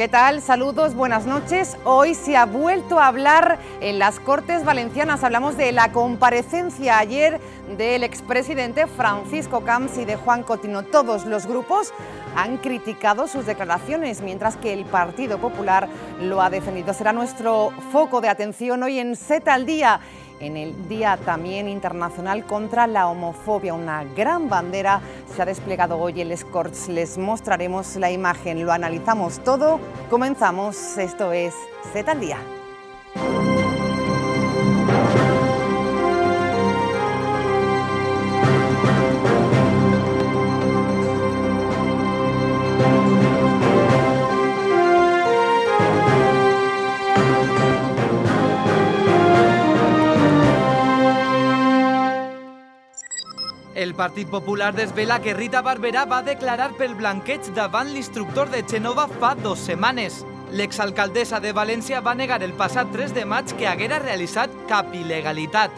¿Qué tal? Saludos, buenas noches. Hoy se ha vuelto a hablar en las Cortes Valencianas. Hablamos de la comparecencia ayer del expresidente Francisco Camps y de Juan Cotino. Todos los grupos han criticado sus declaraciones, mientras que el Partido Popular lo ha defendido. Será nuestro foco de atención hoy en Z al Día en el Día también Internacional contra la Homofobia. Una gran bandera se ha desplegado hoy en Scorch. Les mostraremos la imagen, lo analizamos todo. Comenzamos, esto es Z al Día. El Partit Popular desvela que Rita Barberà va declarar pel blanqueig davant l'instructor de Genova fa dos setmanes. L'exalcaldessa de València va negar el passat 3 de maig que haguera realitzat cap il·legalitat.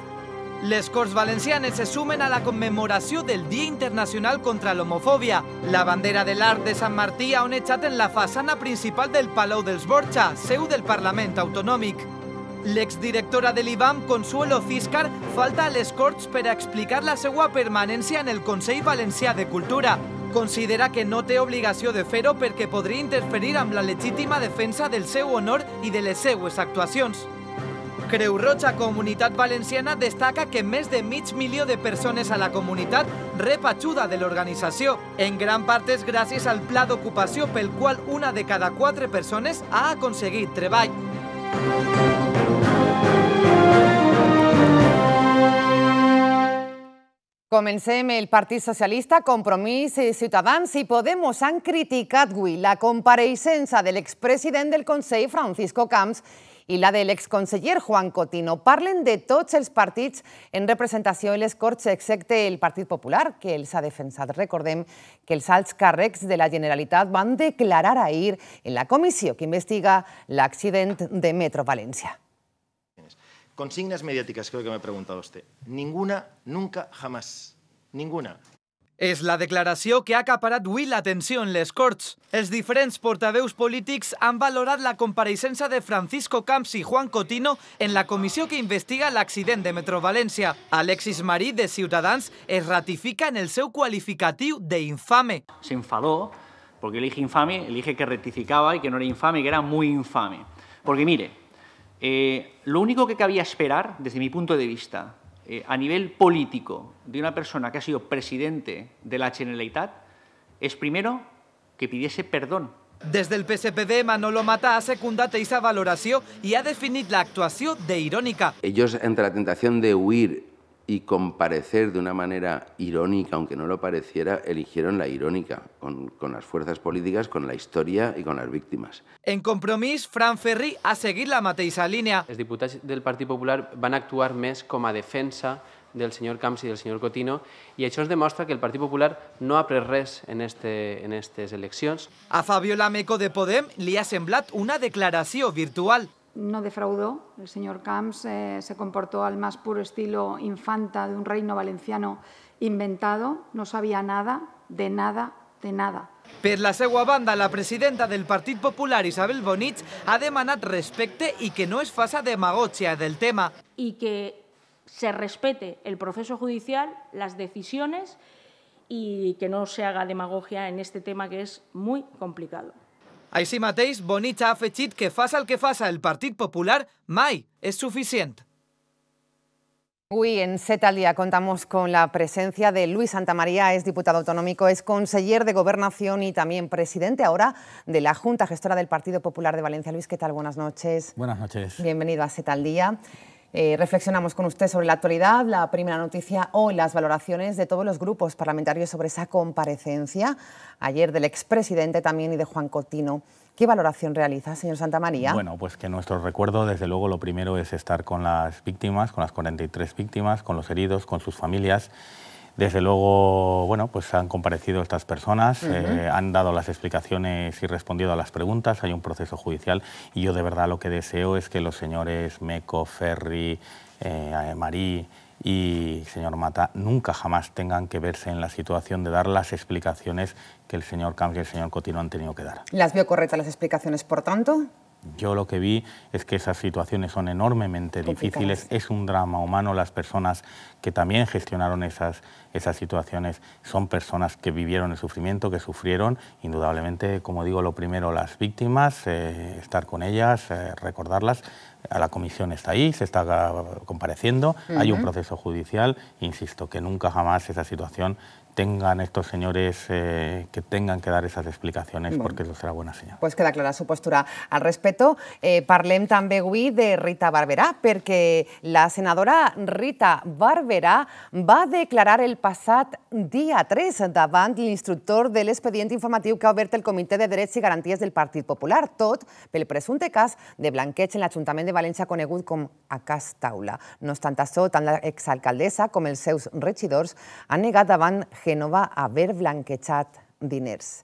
Les Corts Valencianes se sumen a la commemoració del Dia Internacional contra l'Homofòbia. La bandera de l'Arc de Sant Martí ha onejat en la façana principal del Palau dels Borja, seu del Parlament Autonòmic. L'exdirectora de l'IBAM, Consuelo Ciscar, falta a les Corts per a explicar la seva permanència en el Consell Valencià de Cultura. Considera que no té obligació de fer-ho perquè podria interferir amb la legítima defensa del seu honor i de les seues actuacions. Creu Roja Comunitat Valenciana destaca que més de mig milió de persones a la comunitat rep ajuda de l'organització. En gran part és gràcies al pla d'ocupació pel qual una de cada quatre persones ha aconseguit treball. Comencem el Partit Socialista, Compromís i Ciutadans i Podemos han criticat avui la compareixença de l'expresident del Consell, Francisco Camps, i la de l'exconseller Juan Cotino. Parlen de tots els partits en representació en les Corts, excepte el Partit Popular, que els ha defensat. Recordem que els alts càrrecs de la Generalitat van declarar ahir en la comissió que investiga l'accident de Metro València. Consignas mediáticas, creo que me ha preguntado usted. Ninguna, nunca, jamás. Ninguna. És la declaració que ha acaparat avui l'atenció en les Corts. Els diferents portaveus polítics han valorat la compareixença de Francisco Camps i Juan Cotino en la comissió que investiga l'accident de Metro València. Alexis Marí, de Ciutadans, es ratifica en el seu qualificatiu d'infame. Se enfadó porque elige infame, elige que rectificaba y que no era infame, que era muy infame. Porque mire, eh, lo único que cabía esperar, desde mi punto de vista, eh, a nivel político de una persona que ha sido presidente de la Generalitat es primero que pidiese perdón. Des del PSPD, Manolo Mata ha secundat aquesta valoració i ha definit l'actuació d'irònica. Ellos, ante la tentación de huir y comparecer de una manera irónica, aunque no lo pareciera, eligieron la irónica, con, con, las fuerzas políticas, con la historia y con las víctimas. En compromís, Fran Ferri ha seguit la mateixa línia. Els diputats del Partit Popular van actuar més com a defensa del senyor Camps i del senyor Cotino i això ens demostra que el Partit Popular no ha pres res en, este, en aquestes eleccions. A Fabio Lameco de Podem li ha semblat una declaració virtual. No defraudó. El señor Camps eh, se comportó al más puro estilo infanta de un reino valenciano inventado. No sabía nada, de nada, de nada. Per la seva banda, la presidenta del Partit Popular, Isabel Bonich, ha demanat respecte i que no es faça demagogia del tema. Y que se respete el proceso judicial, las decisiones y que no se haga demagogia en este tema que es muy complicado. Així mateix, Bonich ha afegit que faça el que faça el Partit Popular, mai és suficient. Hoy en Z al Día contamos con la presencia de Luis Santamaría, es diputado autonómico, es conseller de Gobernación y también presidente ahora de la Junta Gestora del Partido Popular de Valencia. Luis, ¿qué tal? Buenas noches. Buenas noches. Bienvenido a Z al Día. Eh, reflexionamos con usted sobre la actualidad, la primera noticia o las valoraciones de todos los grupos parlamentarios sobre esa comparecencia ayer del expresidente también y de Juan Cotino. ¿Qué valoración realiza, señor Santamaría? Bueno, pues que nuestro recuerdo, desde luego, lo primero es estar con las víctimas, con las 43 víctimas, con los heridos, con sus familias. Desde luego, bueno, pues han comparecido estas personas, uh -huh. eh, han dado las explicaciones y respondido a las preguntas, hay un proceso judicial y yo de verdad lo que deseo es que los señores Meco, Ferri, eh, Marí y, señor Mata, nunca jamás tengan que verse en la situación de dar las explicaciones que el señor Camps y el señor Cotino han tenido que dar. ¿Las vio correctas las explicaciones, por tanto? Yo lo que vi es que esas situaciones son enormemente difíciles, es un drama humano, las personas que también gestionaron esas, esas situaciones son personas que vivieron el sufrimiento, que sufrieron, indudablemente, como digo, lo primero, las víctimas, eh, estar con ellas, eh, recordarlas, a la comisión está ahí, se está compareciendo, hay un proceso judicial, insisto, que nunca jamás esa situación tengan estos señores eh, que tengan que dar esas explicaciones porque eso serà buena senyal. Pues queda clara su postura al respecte. Eh, parlem també avui de Rita Barberà perquè la senadora Rita Barberà va declarar el passat dia 3 davant l'instructor de l'expedient informatiu que ha obert el Comitè de Drets i Garanties del Partit Popular, tot pel presumpte cas de blanqueig en l'Ajuntament de València conegut com a cas taula. No obstant això, tant l'exalcaldessa com els seus regidors han negat davant Génova haber blanquejat diners.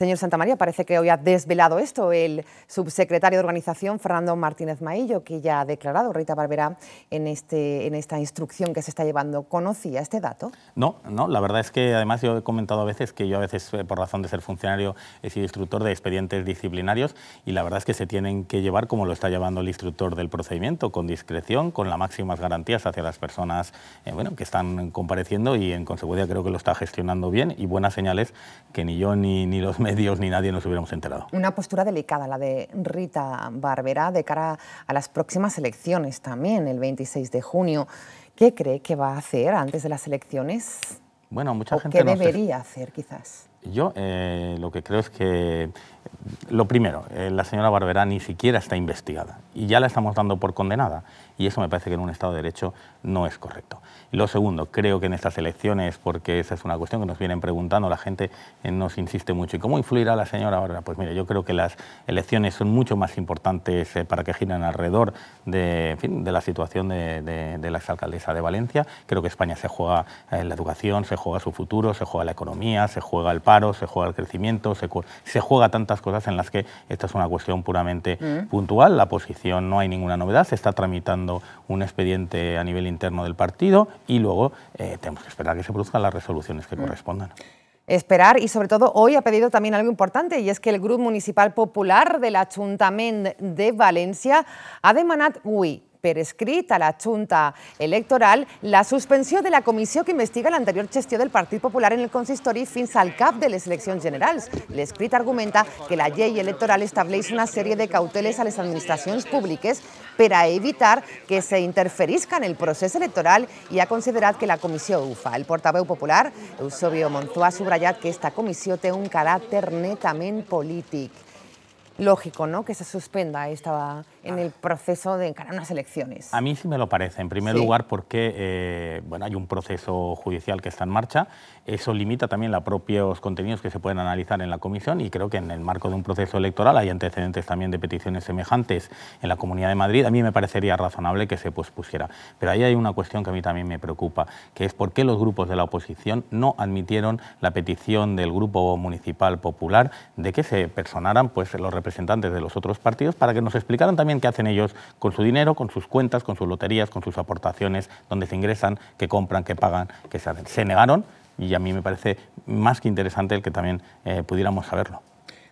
Señor Santamaría, parece que hoy ha desvelado esto el subsecretario de Organización, Fernando Martínez Maillo, que ya ha declarado, Rita Barberá, en, este, en esta instrucción que se está llevando. ¿Conocía este dato? No, no, la verdad es que además yo he comentado a veces que yo a veces, eh, por razón de ser funcionario, he sido instructor de expedientes disciplinarios y la verdad es que se tienen que llevar como lo está llevando el instructor del procedimiento, con discreción, con las máximas garantías hacia las personas eh, bueno, que están compareciendo y en consecuencia creo que lo está gestionando bien y buenas señales que ni yo ni, ni los medios ni nadie nos hubiéramos enterado. Una postura delicada la de Rita Barberá de cara a las próximas elecciones también, el 26 de junio. ¿Qué cree que va a hacer antes de las elecciones? Bueno, mucha ¿O gente ¿Qué no debería hacer quizás? Yo eh, lo que creo es que, lo primero, eh, la señora Barberá ni siquiera está investigada y ya la estamos dando por condenada y eso me parece que en un Estado de Derecho no es correcto. Y lo segundo, creo que en estas elecciones, porque esa es una cuestión que nos vienen preguntando, la gente eh, nos insiste mucho. ¿Y cómo influirá la señora Barberá? Pues mire, yo creo que las elecciones son mucho más importantes eh, para que giren alrededor de, en fin, de la situación de, de, de, la exalcaldesa de Valencia. Creo que España se juega en eh, la educación, se juega su futuro, se juega la economía, se juega el paro, se juega el crecimiento, se, se juega tantas cosas en las que esta es una cuestión puramente mm. puntual. La posición no hay ninguna novedad, se está tramitando un expediente a nivel interno del partido y luego eh, tenemos que esperar que se produzcan las resoluciones que mm. correspondan. Esperar y sobre todo hoy ha pedido también algo importante y es que el Grupo Municipal Popular del Ayuntamiento de Valencia ha demanat avui per a la Junta Electoral la suspensió de la comissió que investiga l'anterior gestió del Partit Popular en el consistori fins al cap de les eleccions generals. L'escrit argumenta que la llei electoral estableix una sèrie de cauteles a les administracions públiques per evitar que se interferisca en el procés electoral i ha considerat que la comissió ho fa. El portaveu popular, Eusebio Montó, ha que esta comissió té un caràcter netament polític. Lógico, ¿no?, que se suspenda esta en el proceso de encarar unas elecciones. A mí sí me lo parece. En primer sí. lugar, porque eh, bueno, hay un proceso judicial que está en marcha. Eso limita también los propios contenidos que se pueden analizar en la comisión y creo que en el marco de un proceso electoral hay antecedentes también de peticiones semejantes en la Comunidad de Madrid. A mí me parecería razonable que se pospusiera. Pero ahí hay una cuestión que a mí también me preocupa, que es por qué los grupos de la oposición no admitieron la petición del Grupo Municipal Popular de que se personaran pues, los representantes de los otros partidos para que nos explicaran también qué hacen ellos con su dinero, con sus cuentas, con sus loterías, con sus aportaciones, donde se ingresan, que compran, que pagan, que se. Se negaron y a mí me parece más que interesante el que también eh, pudiéramos saberlo.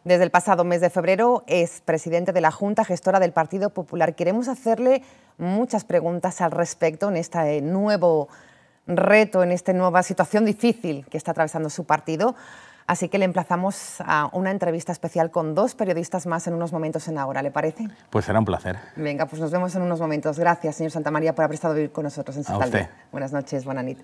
Desde el pasado mes de febrero es presidente de la Junta Gestora del Partido Popular. Queremos hacerle muchas preguntas al respecto en este nuevo reto, en esta nueva situación difícil que está atravesando su partido. Así que le emplazamos a una entrevista especial con dos periodistas más en unos momentos en Ahora, ¿le parece? Pues será un placer. Venga, pues nos vemos en unos momentos. Gracias, señor Santamaría, por haber estado hoy con nosotros en Santander. Buenas noches, buena nit.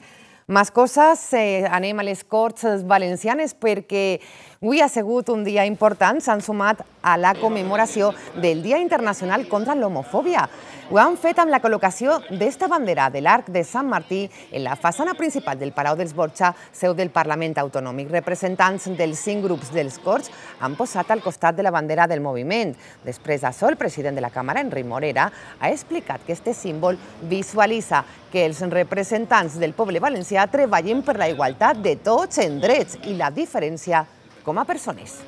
Más coses, eh, anem Corts Valencianes perquè avui ha sigut un dia important, s'han sumat a la commemoració del Dia Internacional contra l'Homofòbia. Ho han fet amb la col·locació d'esta bandera de l'Arc de Sant Martí en la façana principal del Palau dels Borja, seu del Parlament Autonòmic. Representants dels cinc grups dels Corts han posat al costat de la bandera del moviment. Després d'això, el president de la Càmara, Enric Morera, ha explicat que este símbol visualitza que els representants del poble valencià treballen per la igualtat de tots en drets i la diferència com a persones.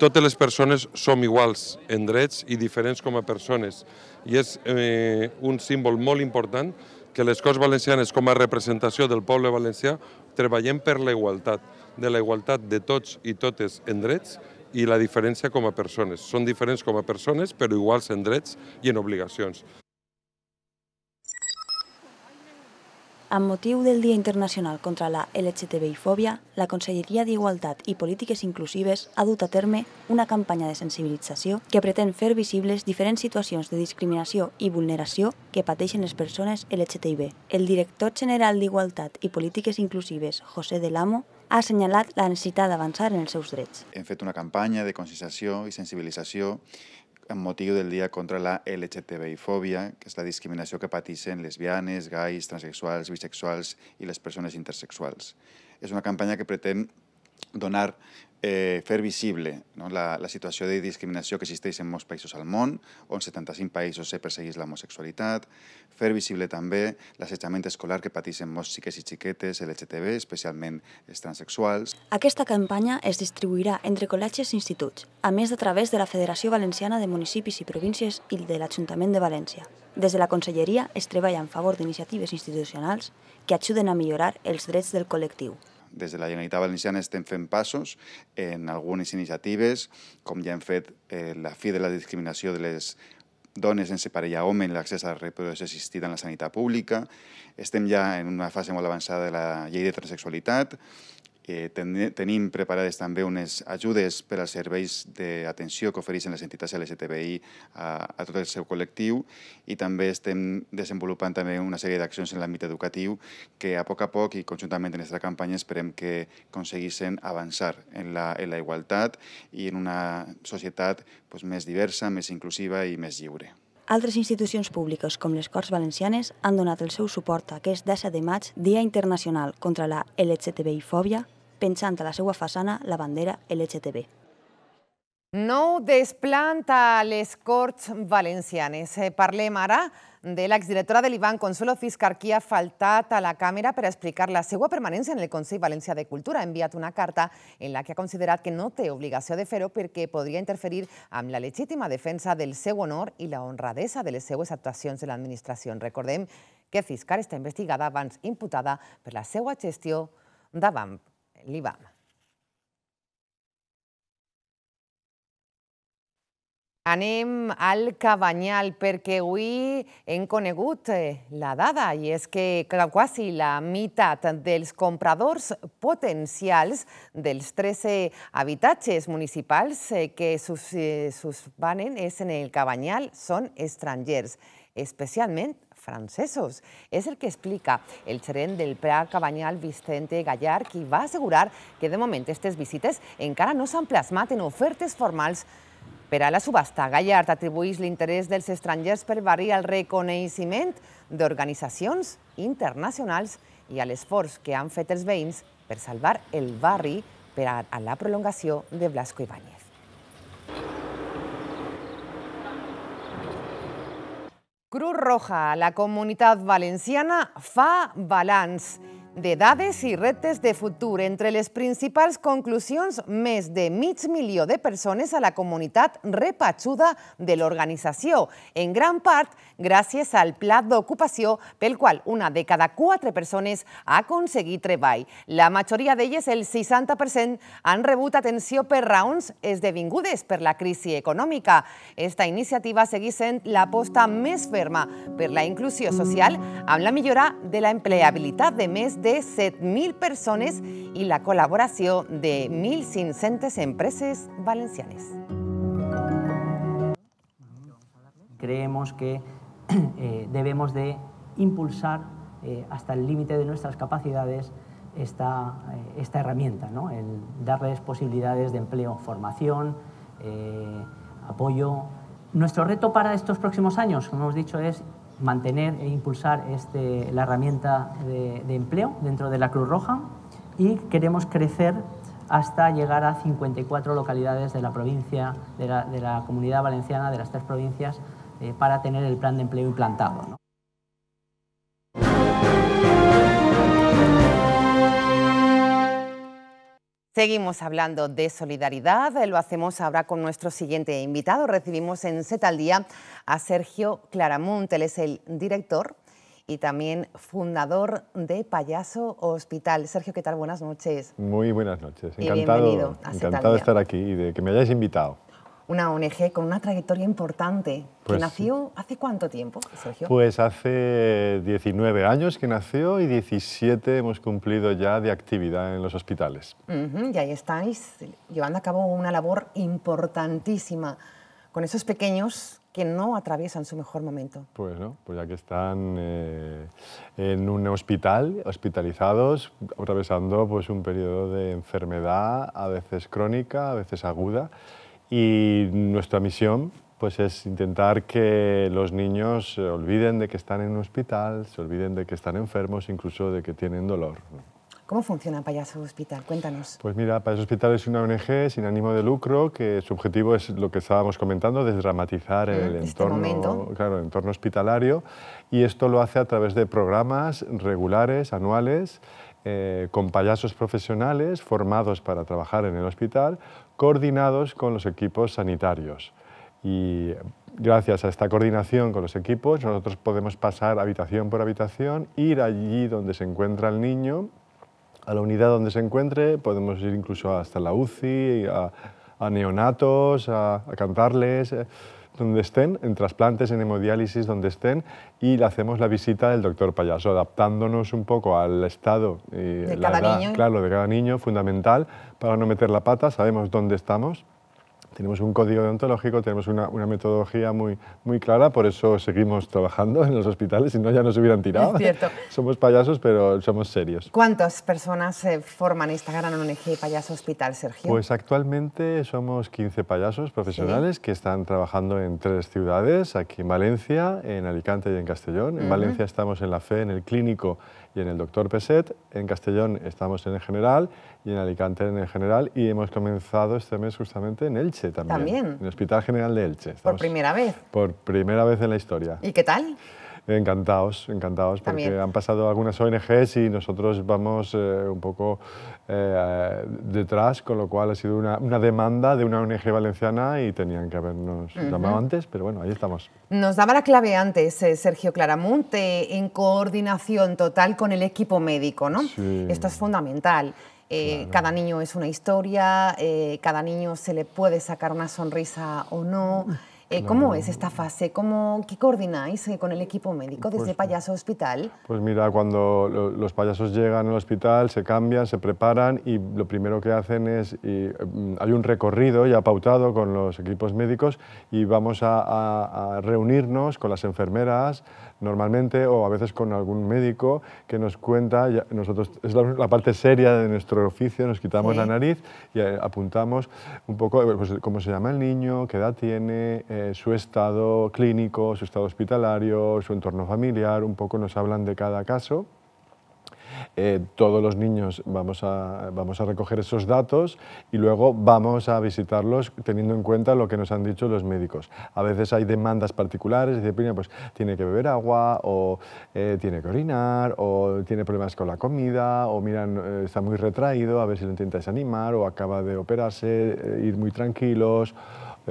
totes les persones som iguals en drets i diferents com a persones. I és eh, un símbol molt important que les Corts Valencianes, com a representació del poble valencià, treballem per la igualtat, de la igualtat de tots i totes en drets i la diferència com a persones. Són diferents com a persones, però iguals en drets i en obligacions. Amb motiu del Dia Internacional contra la LGTBI-fòbia, la Conselleria d'Igualtat i Polítiques Inclusives ha dut a terme una campanya de sensibilització que pretén fer visibles diferents situacions de discriminació i vulneració que pateixen les persones LGTBI. El director general d'Igualtat i Polítiques Inclusives, José de Lamo, ha assenyalat la necessitat d'avançar en els seus drets. Hem fet una campanya de conscienciació i sensibilització amb motiu del dia contra la LGTBI-fòbia, que és la discriminació que pateixen lesbianes, gais, transexuals, bisexuals i les persones intersexuals. És una campanya que pretén donar eh, fer visible no, la, la situació de discriminació que existeix en molts països al món, on 75 països se persegueix l'homosexualitat, fer visible també l'assetjament escolar que pateixen molts xiques i xiquetes LGTB, especialment els transexuals. Aquesta campanya es distribuirà entre col·legis i instituts, a més de través de la Federació Valenciana de Municipis i Províncies i de l'Ajuntament de València. Des de la Conselleria es treballa en favor d'iniciatives institucionals que ajuden a millorar els drets del col·lectiu. Des de la Generalitat Valenciana estem fent passos en algunes iniciatives, com ja hem fet eh, la fi de la discriminació de les dones sense parella home en l'accés a la reproducció assistida en la sanitat pública. Estem ja en una fase molt avançada de la llei de transexualitat Eh, ten, tenim preparades també unes ajudes per als serveis d'atenció que ofereixen les entitats LGTBI a, a tot el seu col·lectiu i també estem desenvolupant també una sèrie d'accions en l'àmbit educatiu que a poc a poc i conjuntament en aquesta campanya esperem que aconseguissin avançar en la, en la igualtat i en una societat pues, més diversa, més inclusiva i més lliure. Altres institucions públiques, com les Corts Valencianes, han donat el seu suport a aquest 17 de maig, Dia Internacional contra la LGTBI-fòbia, penjant a la seva façana la bandera LGTB. Nou desplant a les Corts Valencianes. Eh, parlem ara de l'exdirectora de l'Ivan, Consuelo Fiscar, qui ha faltat a la càmera per explicar la seva permanència en el Consell Valencià de Cultura. Ha enviat una carta en la que ha considerat que no té obligació de fer-ho perquè podria interferir amb la legítima defensa del seu honor i la honradesa de les seues actuacions de l'administració. Recordem que Fiscar està investigada abans imputada per la seva gestió davant l'IBAM. Anem al Cabanyal perquè avui hem conegut eh, la dada i és que quasi la meitat dels compradors potencials dels 13 habitatges municipals eh, que s'usbanen és en el Cabanyal són estrangers, especialment francesos. És el que explica el gerent del Pla Cabanyal, Vicente Gallar, qui va assegurar que de moment aquestes visites encara no s'han plasmat en ofertes formals per a la subhasta. Gallard atribueix l'interès dels estrangers per barri al reconeixement d'organitzacions internacionals i a l'esforç que han fet els veïns per salvar el barri per a la prolongació de Blasco Ibáñez. Cruz Roja, la comunitat valenciana, fa balanç de dades i reptes de futur. Entre les principals conclusions, més de mig milió de persones a la comunitat repatxuda de l'organització, en gran part gràcies al pla d'ocupació pel qual una de cada quatre persones ha aconseguit treball. La majoria d'elles, el 60%, han rebut atenció per raons esdevingudes per la crisi econòmica. Esta iniciativa segueix sent l'aposta més ferma per la inclusió social amb la millora de la empleabilitat de més de 7.000 persones y la colaboración de 1.500 empresas valencianes. Creemos que eh, debemos de impulsar eh, hasta el límite de nuestras capacidades esta, eh, esta herramienta, ¿no? el darles posibilidades de empleo, formación, apoyo. Nuestro reto para estos próximos años, como hemos dicho, es mantener e impulsar este, la herramienta de, empleo dentro de la Cruz Roja y queremos crecer hasta llegar a 54 localidades de la provincia, de la, comunidad valenciana, de las tres provincias, eh, para tener el plan de empleo implantado. Seguimos hablando de solidaridad, lo hacemos ahora con nuestro siguiente invitado. Recibimos en Z al Día a Sergio Claramunt, él es el director y también fundador de Payaso Hospital. Sergio, ¿qué tal? Buenas noches. Muy buenas noches. Encantado, encantado de estar aquí y de que me hayáis invitado una ONG con una trayectoria importante. ¿Que pues nació hace cuánto tiempo, Sergio? Pues hace 19 años que nació y 17 hemos cumplido ya de actividad en los hospitales. y ahí estáis llevando a cabo una labor importantísima con esos pequeños que no atraviesan su mejor momento. Pues no, pues ya que están eh, en un hospital, hospitalizados, atravesando pues un periodo de enfermedad, a veces crónica, a veces aguda, y nuestra misión pues es intentar que los niños se olviden de que están en un hospital, se olviden de que están enfermos, incluso de que tienen dolor. ¿Cómo funciona Payaso Hospital? Cuéntanos. Pues mira, Payaso Hospital es una ONG sin ánimo de lucro que su objetivo es lo que estábamos comentando, desdramatizar mm, el, este entorno, claro, el entorno hospitalario y esto lo hace a través de programas regulares, anuales, eh, con payasos profesionales formados para trabajar en el hospital, coordinados con los equipos sanitarios. Y gracias a esta coordinación con los equipos, nosotros podemos pasar habitación por habitación, ir allí donde se encuentra el niño, a la unidad donde se encuentre, podemos ir incluso hasta la UCI, a, neonatos, a, cantarles. Eh, donde estén, en trasplantes, en hemodiálisis, donde estén, y le hacemos la visita del doctor payaso, adaptándonos un poco al estado y de cada niño. Claro, de cada niño, fundamental, para no meter la pata, sabemos dónde estamos tenemos un código deontológico, tenemos una, metodología muy, muy clara, por eso seguimos trabajando en los hospitales, si no ya nos hubieran tirado. Es cierto. somos payasos, pero somos serios. ¿Cuántas personas se forman esta gran ONG Payaso Hospital, Sergio? Pues actualmente somos 15 payasos profesionales que están trabajando en tres ciudades, aquí en Valencia, en Alicante y en Castellón. En Valencia estamos en la FE, en el clínico y en el Doctor Peset. En Castellón estamos en el General y en Alicante en el General y hemos comenzado este mes justamente en Elche también. También. En el Hospital General de Elche. por primera vez. Por primera vez en la historia. ¿Y qué tal? Encantados, encantados, porque han pasado algunas ONGs y nosotros vamos eh, un poco eh, detrás, con lo cual ha sido una, demanda de una ONG valenciana y tenían que habernos llamado antes, pero bueno, ahí estamos. Nos daba la clave antes eh, Sergio Claramonte en coordinación total con el equipo médico, ¿no? Esto es fundamental. Cada niño es una historia, cada niño se le puede sacar una sonrisa o no. Eh, ¿Cómo es esta fase? ¿Cómo, ¿Qué coordináis eh, con el equipo médico desde pues, Payaso Hospital? Pues mira, cuando los payasos llegan al hospital, se cambian, se preparan y lo primero que hacen es, mm, hay un recorrido ya pautado con los equipos médicos y vamos a, a reunirnos con las enfermeras, normalmente o a veces con algún médico que nos cuenta, nosotros es la, parte seria de nuestro oficio, nos quitamos la nariz y eh, apuntamos un poco pues, cómo se llama el niño, qué edad tiene, eh, su estado clínico, su estado hospitalario, su entorno familiar, un poco nos hablan de cada caso eh, todos los niños vamos a, vamos a recoger esos datos y luego vamos a visitarlos teniendo en cuenta lo que nos han dicho los médicos. A veces hay demandas particulares, dice, pues tiene que beber agua o eh, tiene que orinar o tiene problemas con la comida o miran, eh, está muy retraído, a ver si lo intentáis animar o acaba de operarse, ir muy tranquilos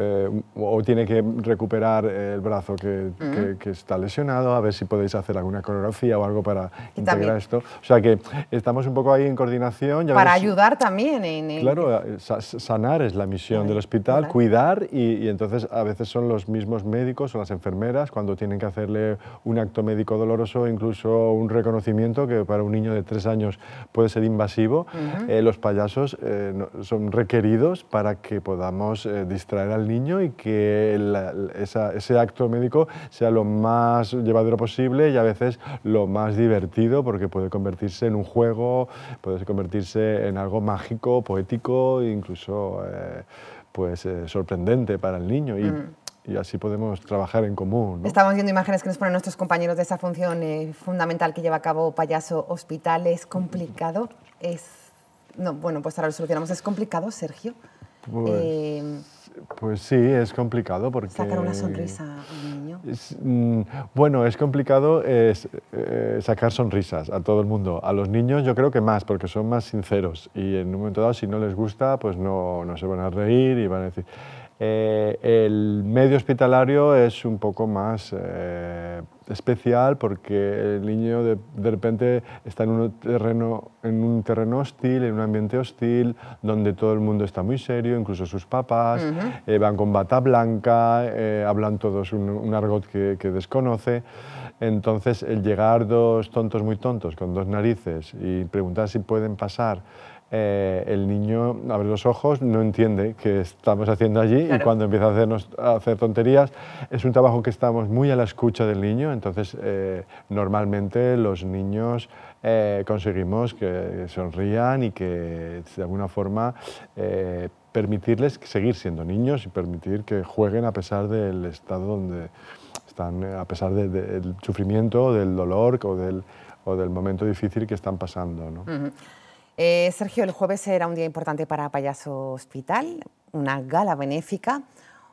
eh, o tiene que recuperar el brazo que, que, está lesionado, a ver si podéis hacer alguna coreografía o algo para integrar esto. O sea que estamos un poco ahí en coordinación. para ayudar también en... Claro, eh, sanar es la misión del hospital, cuidar y, entonces a veces son los mismos médicos o las enfermeras cuando tienen que hacerle un acto médico doloroso, incluso un reconocimiento que para un niño de tres años puede ser invasivo. Eh, los payasos son requeridos para que podamos distraer al niño y que ese acto médico sea lo más llevadero posible y a veces lo más divertido porque puede convertirse en un juego, puede convertirse en algo mágico, poético e incluso eh, pues, eh, sorprendente para el niño. Y, mm. y así podemos trabajar en común. Estamos viendo imágenes que nos ponen nuestros compañeros de esa función eh, fundamental que lleva a cabo Payaso Hospital. ¿Es complicado? Es... No, bueno, pues ahora lo solucionamos. ¿Es complicado, Sergio? Pues Pues sí, es complicado porque... Sacar una sonrisa a un niño. Mm, bueno, es complicado es, eh, sacar sonrisas a todo el mundo. A los niños yo creo que más, porque son más sinceros y en un momento dado si no les gusta, pues no, no se van a reír y van a decir... Eh, el medio hospitalario es un poco más eh, especial porque el niño de, repente está en un, terreno, en un terreno hostil, en un ambiente hostil, donde todo el mundo está muy serio, incluso sus papás, eh, van con bata blanca, hablan todos un, argot que, que desconoce. Entonces, el llegar dos tontos muy tontos con dos narices y preguntar si pueden pasar eh, el niño abre los ojos, no entiende qué estamos haciendo allí y cuando empieza a, hacernos, a hacer tonterías es un trabajo que estamos muy a la escucha del niño, entonces eh, normalmente los niños eh, conseguimos que sonrían y que de alguna forma permitirles seguir siendo niños y permitir que jueguen a pesar del estado donde están, a pesar del sufrimiento, del dolor o del, o del momento difícil que están pasando. ¿no? Eh, Sergio, el jueves será un día importante para Payaso Hospital, una gala benéfica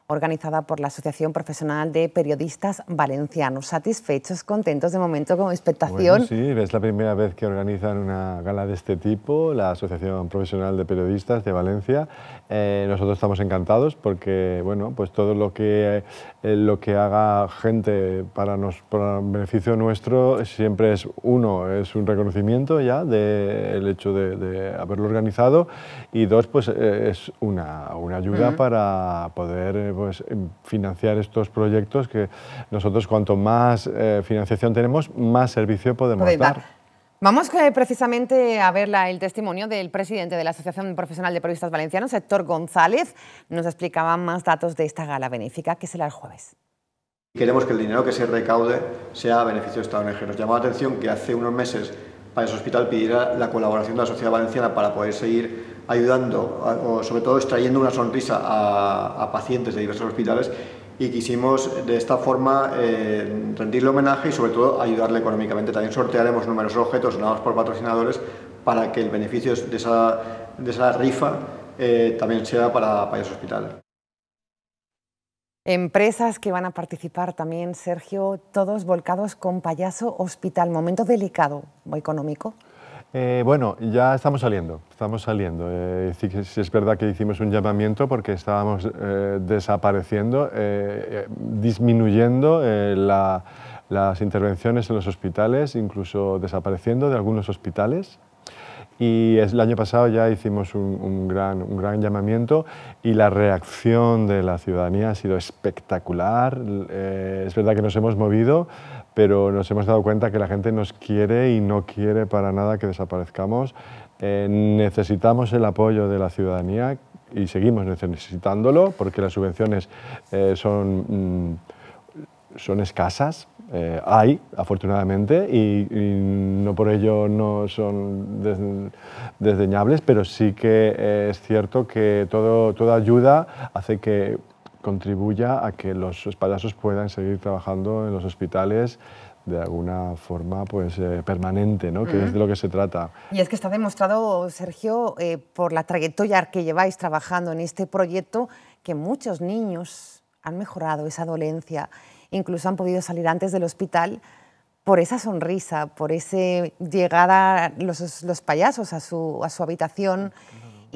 organizada por la Asociación Profesional de Periodistas Valencianos. ¿Satisfechos, contentos de momento con expectación? sí, es la primera vez que organizan una gala de este tipo, la Asociación Profesional de Periodistas de Valencia. Eh, nosotros estamos encantados porque bueno, pues todo lo que, eh, lo que haga gente para, nos, para beneficio nuestro siempre es, uno, es un reconocimiento ya del hecho de, haberlo organizado y dos, pues eh, es una, una ayuda para poder pues, financiar estos proyectos que nosotros cuanto más eh, financiación tenemos, más servicio podemos dar. Vamos eh, precisamente a ver el testimonio del presidente de la Asociación Profesional de Periodistas Valencianos, Héctor González. Nos explicaba más datos de esta gala benéfica que será el jueves. Queremos que el dinero que se recaude sea a beneficio de esta ONG. Nos llamó la atención que hace unos meses para ese hospital pidiera la colaboración de la sociedad valenciana para poder seguir ayudando, o sobre todo extrayendo una sonrisa a, pacientes de diversos hospitales y quisimos de esta forma eh, rendirle homenaje y sobre todo ayudarle económicamente. También sortearemos numerosos objetos donados por patrocinadores para que el beneficio de esa, de esa rifa eh, también sea para Payaso Hospital. Empresas que van a participar también, Sergio, todos volcados con Payaso Hospital. Momento delicado económico. Eh, bueno, ya estamos saliendo, estamos saliendo. Eh, sí, es verdad que hicimos un llamamiento porque estábamos eh, desapareciendo, disminuyendo las intervenciones en los hospitales, incluso desapareciendo de algunos hospitales. Y el año pasado ya hicimos un, gran, un gran llamamiento y la reacción de la ciudadanía ha sido espectacular. es verdad que nos hemos movido, pero nos hemos dado cuenta que la gente nos quiere y no quiere para nada que desaparezcamos. Eh, necesitamos el apoyo de la ciudadanía y seguimos necesitándolo porque las subvenciones eh, son, mm, son escasas, eh, hay, afortunadamente, y, no por ello no son desdeñables, pero sí que es cierto que todo, toda ayuda hace que contribuya a que los payasos puedan seguir trabajando en los hospitales de alguna forma pues, eh, permanente, ¿no? que es de lo que se trata. Y es que está demostrado, Sergio, eh, por la trayectoria que lleváis trabajando en este proyecto, que muchos niños han mejorado esa dolencia, incluso han podido salir antes del hospital por esa sonrisa, por ese llegada los, los payasos a su, a su habitación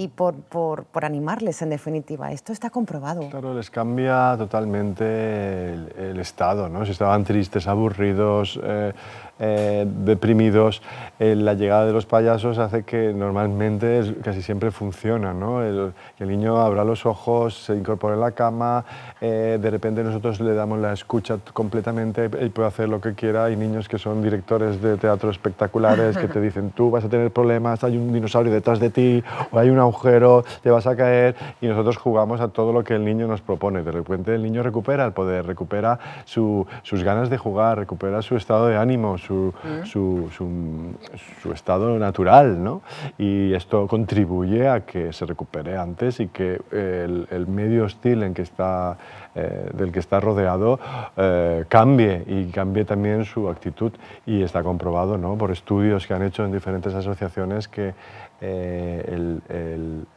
y por, por, por, animarles, en definitiva. Esto está comprobado. Claro, les cambia totalmente el, estado, ¿no? Si estaban tristes, aburridos, eh, eh, deprimidos, eh, la llegada de los payasos hace que normalmente casi siempre funciona. ¿no? El, el, niño abra los ojos, se incorpora en la cama, eh, de repente nosotros le damos la escucha completamente y puede hacer lo que quiera. Hay niños que son directores de teatro espectaculares que te dicen tú vas a tener problemas, hay un dinosaurio detrás de ti o hay un agujero, te vas a caer y nosotros jugamos a todo lo que el niño nos propone. De repente el niño recupera el poder, recupera sus ganas de jugar, recupera su estado de ánimo, su, su, estado natural, ¿no? Y esto contribuye a que se recupere antes y que el, medio hostil en que está, eh, del que está rodeado eh, cambie y cambie también su actitud. Y está comprobado ¿no? por estudios que han hecho en diferentes asociaciones que eh,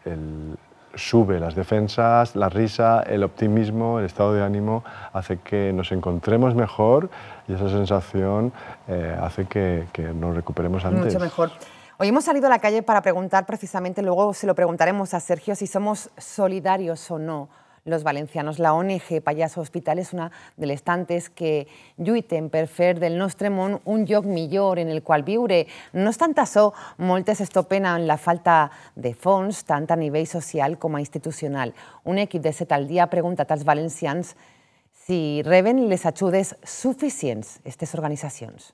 el, sube las defensas, la risa, el optimismo, el estado de ánimo, hace que nos encontremos mejor y esa sensación eh, hace que, que, nos recuperemos antes. Mucho mejor. Hoy hemos salido a la calle para preguntar precisamente, luego se lo preguntaremos a Sergio, si somos solidarios o no los valencianos. La ONG Payaso Hospital és una de les tantes que lluiten per fer del nostre món un lloc millor en el qual viure. No és tant açò, moltes es topen amb la falta de fons, tant a nivell social com a institucional. Un equip de set al dia ha preguntat als valencians si reben les ajudes suficients aquestes organitzacions.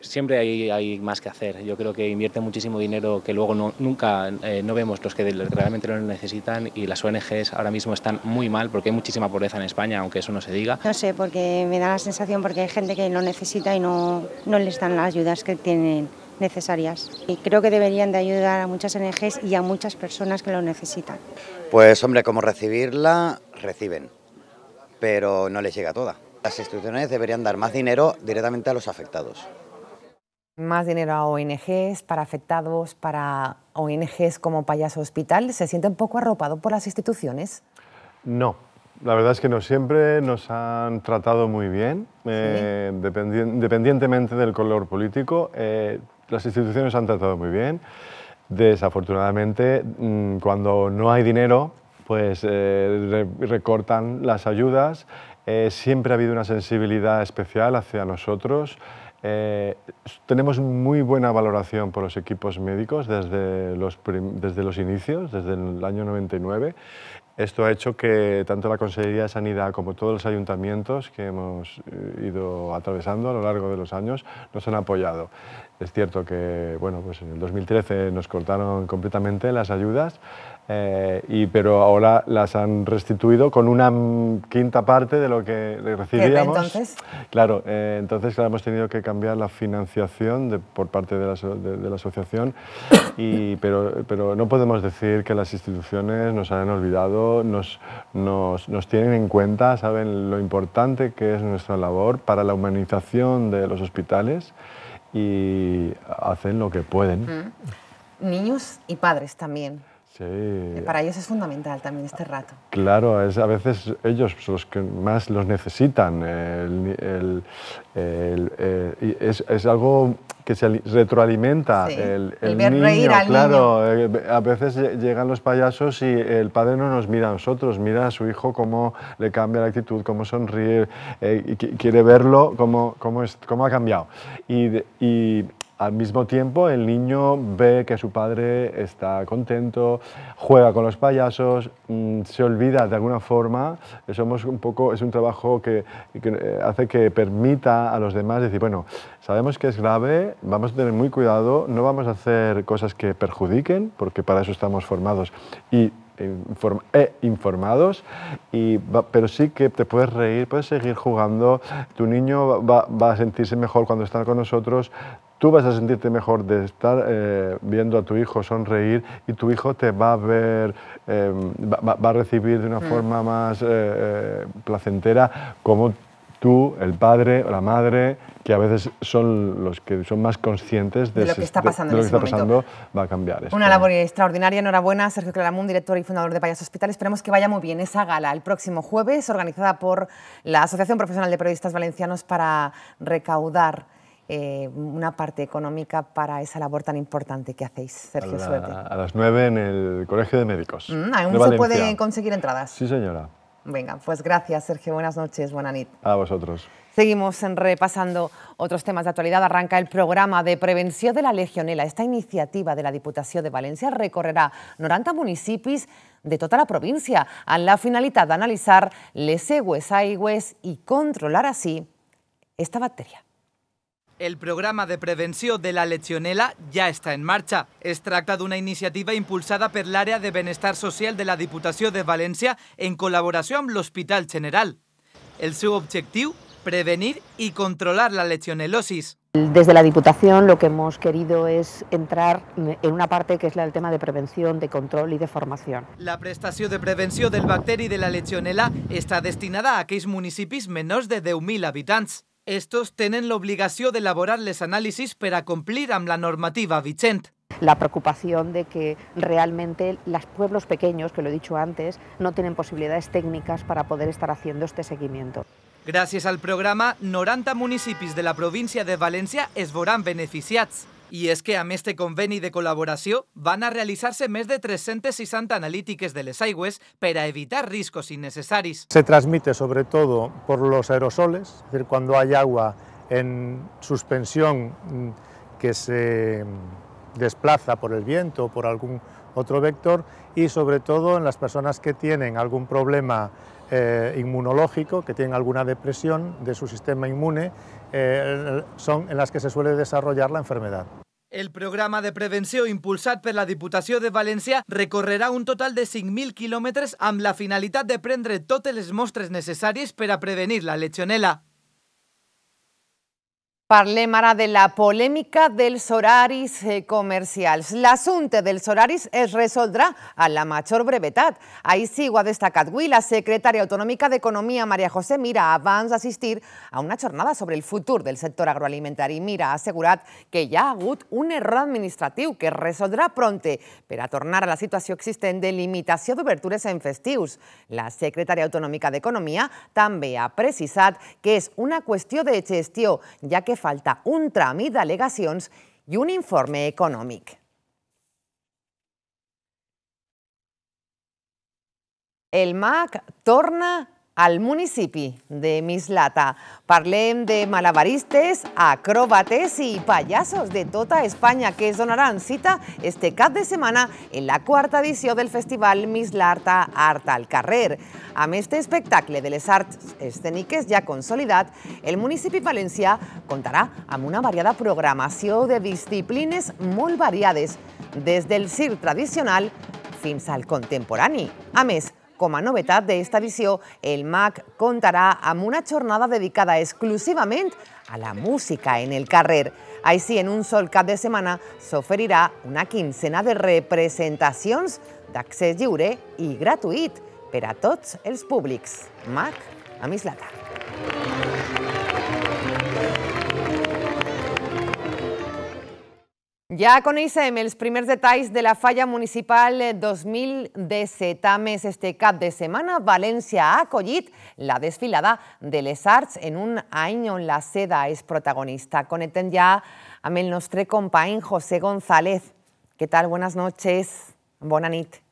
Siempre hay, hay, más que hacer. Yo creo que invierte muchísimo dinero que luego no, nunca eh, no vemos los que realmente lo necesitan y las ONGs ahora mismo están muy mal porque hay muchísima pobreza en España, aunque eso no se diga. No sé, porque me da la sensación porque hay gente que lo necesita y no, no les dan las ayudas que tienen necesarias. Y creo que deberían de ayudar a muchas ONGs y a muchas personas que lo necesitan. Pues hombre, como recibirla, reciben, pero no les llega toda. Las instituciones deberían dar más dinero directamente a los afectados. Más dinero a ONGs, para afectados, para ONGs como Payaso Hospital. ¿Se siente un poco arropado por las instituciones? No, la verdad es que no siempre nos han tratado muy bien, eh, independientemente del color político. Eh, las instituciones han tratado muy bien. Desafortunadamente, mm, cuando no hay dinero, pues eh, recortan las ayudas. siempre ha habido una sensibilidad especial hacia nosotros. Eh, tenemos muy buena valoración por los equipos médicos desde los, desde los inicios, desde el año 99. Esto ha hecho que tanto la Consejería de Sanidad como todos los ayuntamientos que hemos eh, ido atravesando a lo largo de los años nos han apoyado. Es cierto que bueno, pues en el 2013 nos cortaron completamente las ayudas, eh, y, pero ahora las han restituido con una quinta parte de lo que recibíamos. entonces? Claro, eh, entonces claro, hemos tenido que cambiar la financiación de, por parte de la, de, la asociación, y, pero, pero no podemos decir que las instituciones nos hayan olvidado, nos, nos, nos tienen en cuenta, saben lo importante que es nuestra labor para la humanización de los hospitales y hacen lo que pueden. Mm. Niños y padres también. Sí. Para ellos es fundamental también este rato. Claro, es, a veces ellos son los que más los necesitan. El, el, el, es, es, algo que se retroalimenta. Sí. El, ver niño, reír al claro, niño. a veces llegan los payasos y el padre no nos mira a nosotros, mira a su hijo cómo le cambia la actitud, cómo sonríe, eh, y quiere verlo, cómo, cómo, es, cómo ha cambiado. Y, y al mismo tiempo, el niño ve que su padre está contento, juega con los payasos, mmm, se olvida de alguna forma. Es un trabajo que, eh, hace que permita a los demás decir, bueno, sabemos que es grave, vamos a tener muy cuidado, no vamos a hacer cosas que perjudiquen, porque para eso estamos formados. Y e informados, pero sí que te puedes reír, puedes seguir jugando, tu niño va, va a sentirse mejor cuando está con nosotros, tú vas a sentirte mejor de estar eh, viendo a tu hijo sonreír y tu hijo te va a ver, eh, va, va, a recibir de una mm. forma más eh, placentera como tú, el padre o la madre, que a veces son los que son más conscientes de, de lo que está pasando, de, de lo que está pasando va a cambiar. Esto. Una labor extraordinaria. Enhorabuena, Sergio Claramunt, director y fundador de Payas Hospital. Esperemos que vaya muy bien esa gala el próximo jueves, organizada por la Asociación Profesional de Periodistas Valencianos para recaudar eh, una parte económica para esa labor tan importante que hacéis, Sergio a, la, Suerte. a las 9 en el Colegio de Médicos. Mm, ¿Aún de se pueden conseguir entradas? Sí, señora. Venga, pues gracias, Sergio. Buenas noches, buena nit. A vosotros. Seguimos repasando otros temas de actualidad. Arranca el programa de prevenció de la legionela. Esta iniciativa de la Diputació de València recorrerà 90 municipis de tota la província amb la finalitat d'analitzar les seues aigües i controlar així esta bacteria. El programa de prevenció de la legionela ja està en marxa. Es tracta d'una iniciativa impulsada per l'àrea de benestar social de la Diputació de València en col·laboració amb l'Hospital General. El seu objectiu, prevenir y controlar la legionelosis. Desde la Diputación lo que hemos querido es entrar en una parte que es la del tema de prevención, de control y de formación. La prestació de prevenció del bacteri de la legionela està destinada a aquells municipis menors de 10.000 habitants. Estos tenen l'obligació d'elaborar les anàlisis per a complir amb la normativa vigent. la preocupación de que realmente los pueblos pequeños, que lo he dicho antes, no tienen posibilidades técnicas para poder estar haciendo este seguimiento. Gràcies al programa, 90 municipis de la província de València es beneficiats. I és que amb este conveni de col·laboració van a realitzar-se més de 360 analítiques de les aigües per evitar riscos innecessaris. Se transmite sobre todo por los aerosoles, es decir, cuando hay agua en suspensión mm, que se desplaza por el viento o por algún otro vector y sobre todo en las personas que tienen algún problema eh, inmunológico, que tienen alguna depresión de su sistema inmune, eh, son en las que se suele desarrollar la enfermedad. El programa de prevenció impulsat per la Diputació de València recorrerà un total de 5.000 quilòmetres amb la finalitat de prendre totes les mostres necessàries per a prevenir la legionela. Parlem de la polèmica dels horaris eh, comercials. L'assumpte dels horaris es resoldrà a la major brevetat. Així ho ha destacat avui la secretària autonòmica d'Economia, Maria José Mira, abans d'assistir a una jornada sobre el futur del sector agroalimentari. Mira ha assegurat que hi ha hagut un error administratiu que es resoldrà pronte per a tornar a la situació existent de limitació d'obertures en festius. La secretària autonòmica d'Economia també ha precisat que és una qüestió de gestió, ja que falta un tràmit d'al·legacions i un informe econòmic. El MAC torna al municipi de Mislata. Parlem de malabaristes, acròbates i pallassos de tota Espanya que es donaran cita este cap de setmana en la quarta edició del Festival Mislata Art al Carrer. Amb este espectacle de les arts escèniques ja consolidat, el municipi valencià comptarà amb una variada programació de disciplines molt variades, des del circ tradicional fins al contemporani. A més, com a novetat d'esta edició, el MAC comptarà amb una jornada dedicada exclusivament a la música en el carrer. Així, en un sol cap de setmana s'oferirà una quincena de representacions d'accés lliure i gratuït per a tots els públics. MAC a Mislata. Ja coneixem els primers detalls de la falla municipal 2017. A més, este cap de setmana, València ha la desfilada de les arts en un any on la seda és protagonista. Connectem ja amb el nostre company José González. Què tal? Buenas noches. Bona nit.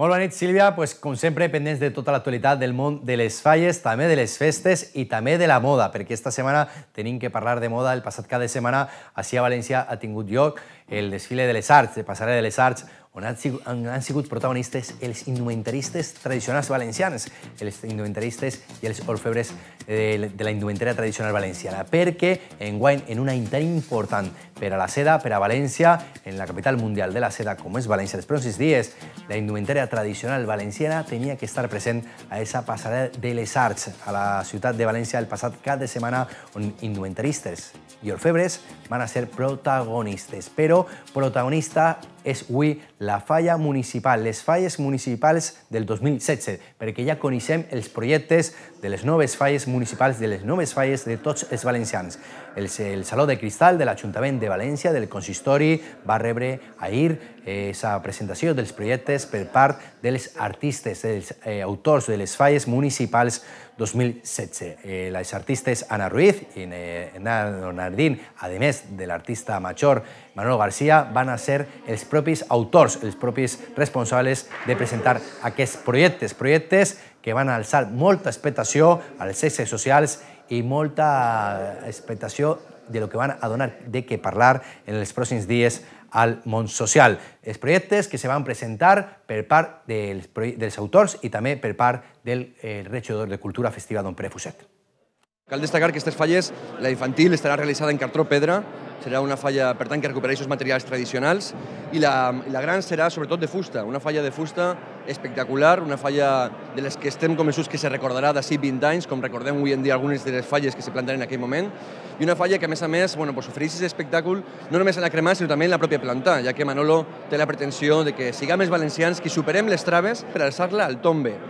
Molt bona nit, Sílvia. Pues, com sempre, pendents de tota l'actualitat del món de les falles, també de les festes i també de la moda, perquè esta setmana tenim que parlar de moda. El passat cap de setmana, així a València, ha tingut lloc el desfile de les arts, de passarel de les arts, on han sigut, han sigut protagonistes els indumentaristes tradicionals valencians, els indumentaristes i els orfebres de, de la indumentària tradicional valenciana, perquè enguany, en un any tan important per a la seda, per a València, en la capital mundial de la seda, com és València, els pròxims dies, la indumentària tradicional valenciana tenia que estar present a esa passarel de les arts a la ciutat de València el passat cap de setmana, on indumentaristes i orfebres van a ser protagonistes, però protagonista és avui la falla municipal, les falles municipals del 2016, perquè ja coneixem els projectes de les noves falles municipals, de les noves falles de tots els valencians. El, el Saló de Cristal de l'Ajuntament de València, del consistori, va rebre ahir aquesta eh, presentació dels projectes per part dels artistes, dels eh, autors de les falles municipals 2016. Eh, les artistes Ana Ruiz i Nardín, a més de l'artista major Manolo García, van a ser els propis autors, els propis responsables de presentar aquests projectes, projectes que van alçar molta expectació als sexes socials i molta expectació de lo que van a donar de què parlar en els pròxims dies al món social. Els projectes que se van presentar per part dels, dels autors i també per part del eh, regidor de Cultura Festiva, don Pere Fuset. Cal destacar que aquestes falles, la infantil estarà realitzada en cartró pedra, serà una falla, per tant, que recuperarà aquests materials tradicionals, i la, i la gran serà sobretot de fusta, una falla de fusta espectacular, una falla de les que estem convençuts que se recordarà d'ací 20 anys, com recordem avui en dia algunes de les falles que se plantaran en aquell moment, i una falla que, a més a més, bueno, pues, ofereix aquest espectacle no només en la cremada, sinó també en la pròpia planta, ja que Manolo té la pretensió de que siguem els valencians que superem les traves per alçar-la al tombe.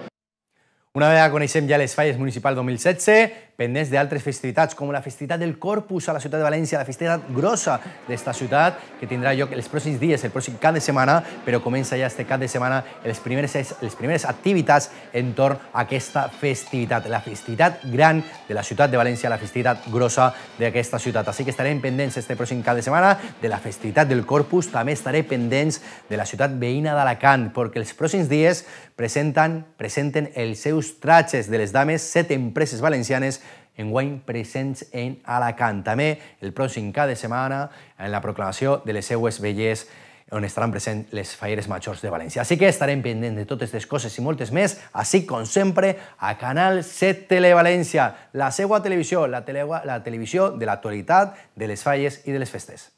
Una vegada coneixem ja les falles municipals 2016, pendents d'altres festivitats, com la festivitat del Corpus a la ciutat de València, la festivitat grossa d'esta ciutat, que tindrà lloc els pròxims dies, el pròxim cap de setmana, però comença ja este cap de setmana les primeres, les primeres activitats entorn a aquesta festivitat, la festivitat gran de la ciutat de València, la festivitat grossa d'aquesta ciutat. Així que estarem pendents este pròxim cap de setmana de la festivitat del Corpus, també estaré pendents de la ciutat veïna d'Alacant, perquè els pròxims dies presenten, presenten els seus tratges de les dames set empreses valencianes enguany presents en Alacant. També el pròxim cap de setmana en la proclamació de les seues vellers on estaran presents les Falleres Majors de València. Així que estarem pendents de totes les coses i moltes més, així com sempre, a Canal 7 Televalència, la seva televisió, la, tele, la televisió de l'actualitat, de les falles i de les festes.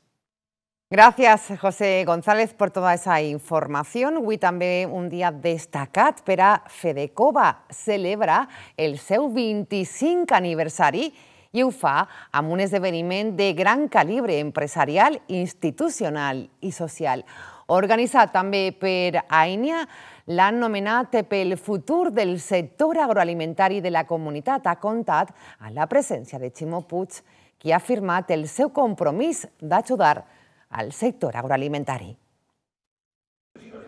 Gracias, José González, por toda esa información. Avui també un dia destacat per a Fedecova. Celebra el seu 25 aniversari i ho fa amb un esdeveniment de gran calibre empresarial, institucional i social. Organitzat també per AINIA, l'han nomenat pel futur del sector agroalimentari de la comunitat. Ha comptat amb la presència de Ximo Puig, qui ha afirmat el seu compromís d'ajudar al sector agroalimentari.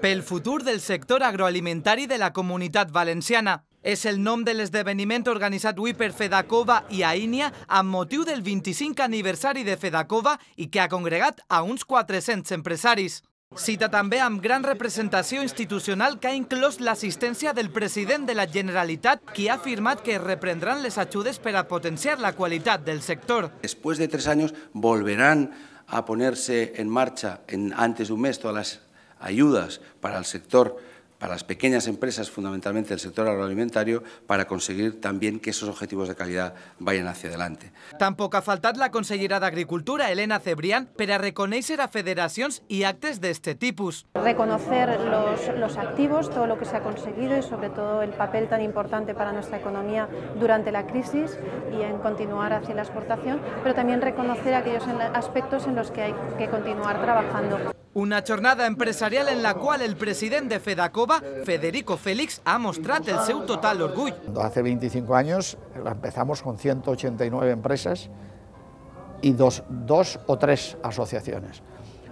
Pel futur del sector agroalimentari de la comunitat valenciana. És el nom de l'esdeveniment organitzat avui per Fedacova i Aínia amb motiu del 25 aniversari de Fedacova i que ha congregat a uns 400 empresaris. Cita també amb gran representació institucional que ha inclòs l'assistència del president de la Generalitat, qui ha afirmat que reprendran les ajudes per a potenciar la qualitat del sector. Después de tres años volverán a ponerse en marcha en antes de un mes todas las ayudas para el sector para las pequeñas empresas, fundamentalmente del sector agroalimentario, para conseguir también que esos objetivos de calidad vayan hacia adelante. Tampoc ha faltat la consellera d'Agricultura, Elena Cebrián, per a reconèixer a federacions i actes d'este tipus. Reconocer los, los activos, todo lo que se ha conseguido y sobre todo el papel tan importante para nuestra economía durante la crisis y en continuar hacia la exportación, pero también reconocer aquellos aspectos en los que hay que continuar trabajando. Una jornada empresarial en la cual el presidente de Fedacova, Federico Félix, ha mostrado el seu total orgullo. Hace 25 años empezamos con 189 empresas y dos, dos o tres asociaciones.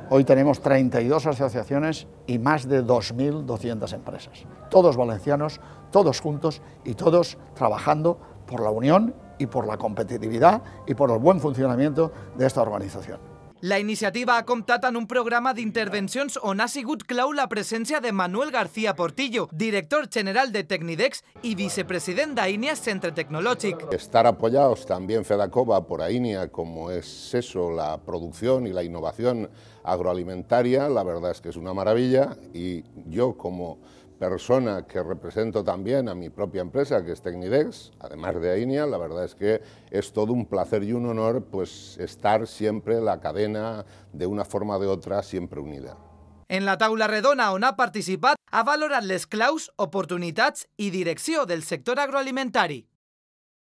Hoy tenemos 32 asociaciones y más de 2.200 empresas. Todos valencianos, todos juntos y todos trabajando por la unión y por la competitividad y por el buen funcionamiento de esta organización. La iniciativa ha comptat en un programa d'intervencions on ha sigut clau la presència de Manuel García Portillo, director general de Tecnidex y vicepresident d'AINIA Centre Tecnològic. Estar apoyados también FEDACOVA por AINIA, como es eso, la producción y la innovación agroalimentaria, la verdad es que es una maravilla y yo como persona que represento también a mi propia empresa, que es Tecnidex, además de AINIA, la verdad es que es todo un placer y un honor pues, estar siempre la cadena, de una forma o de otra, siempre unida. En la taula redona on ha participat, ha valorat les claus, oportunitats i direcció del sector agroalimentari.